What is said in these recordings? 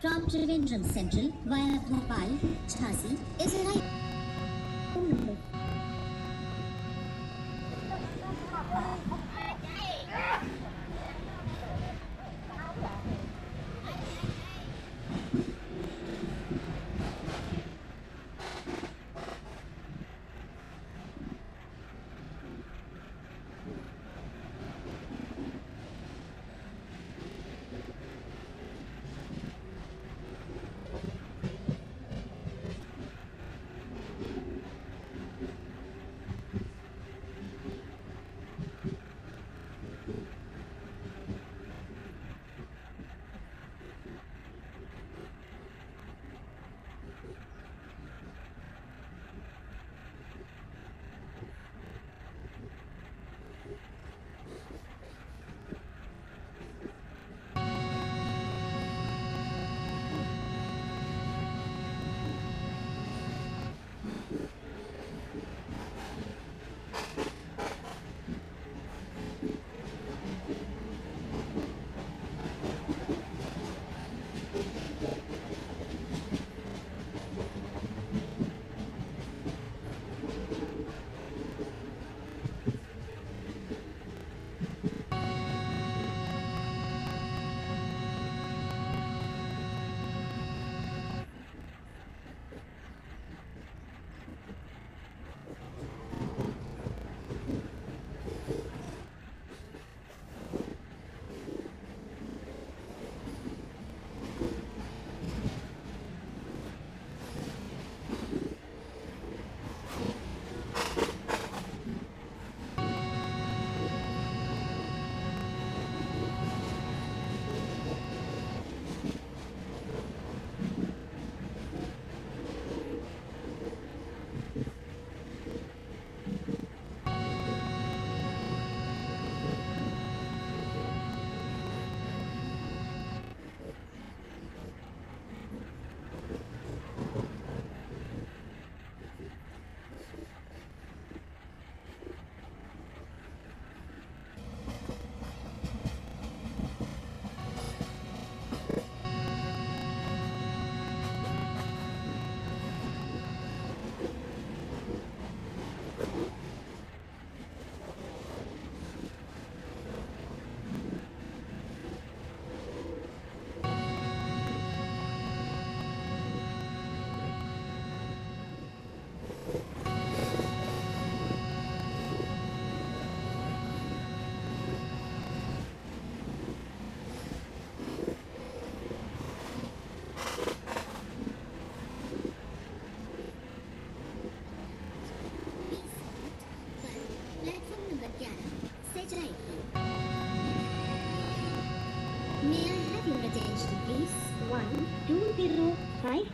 from Trivandrum Central via Bhopal, Jhansi is a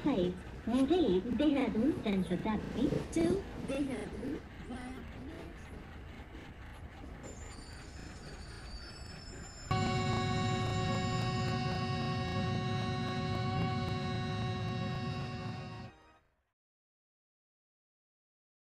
12055 Mumbai Dehradun Transhatabdi To Dehradun